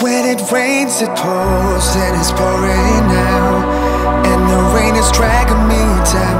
When it rains, it pours, and it's pouring now. And the rain is dragging me down,